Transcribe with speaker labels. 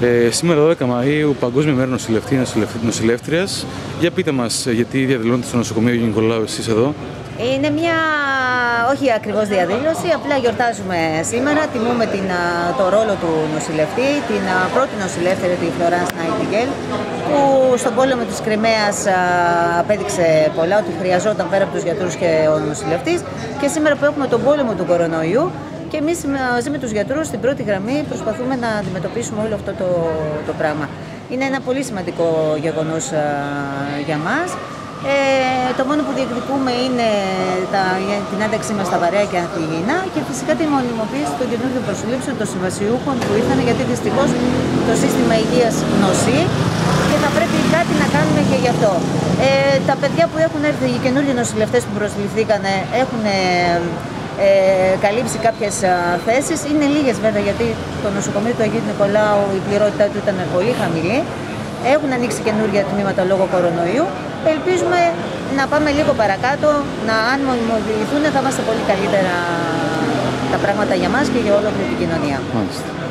Speaker 1: Ε, σήμερα 12 Μαΐου, Παγκόσμια Μέρα Νοσηλευτή Νοσηλεύτριας. Για πείτε μας, γιατί διαδηλώνετε στο νοσοκομείο Γιώργη Νικολάου εσείς εδώ;
Speaker 2: Είναι μια όχι ακριβώς διαδήλωση, απλά γιορτάζουμε σήμερα, τιμούμε την, το ρόλο του νοσηλευτή, την πρώτη νοσηλεύτρια, τη Φλωράνς Νάιτιγκέλ, που στον πόλεμο της Κρυμαίας απέδειξε πολλά, ότι χρειαζόταν πέρα από τους γιατρούς και ο νοσηλευτής και σήμερα που έχουμε τον πόλεμο του κορονοϊού και εμείς μαζί με τους γιατρούς στην πρώτη γραμμή προσπαθούμε να αντιμετωπίσουμε όλο αυτό το, το πράγμα. Είναι ένα πολύ σημαντικό γεγονός για μας. Ε, το μόνο που διεκδικούμε είναι τα, την ένταξή μας στα βαρέα και ανθυγιεινά και φυσικά τη μονιμοποίηση των καινούργιων προσλήψεων των συμβασιούχων που ήρθαν γιατί δυστυχώς το σύστημα υγείας νοσεί και θα πρέπει κάτι να κάνουμε και γι' αυτό. Ε, τα παιδιά που έχουν έρθει, οι καινούργιοι νοσηλευτές που προσληφθήκαν, έχουν ε, ε, καλύψει κάποιες θέσεις. Είναι λίγες βέβαια γιατί το νοσοκομείο του Αγίου Νικολάου η πληρότητά του ήταν πολύ χαμηλή. Έχουν ανοίξει καινούργια τμήματα λόγω κορονοϊού. Ελπίζουμε να πάμε λίγο παρακάτω, να αν μονιμοποιηθούν θα είμαστε πολύ καλύτερα τα πράγματα για μας και για όλη την κοινωνία.
Speaker 1: Μάλιστα.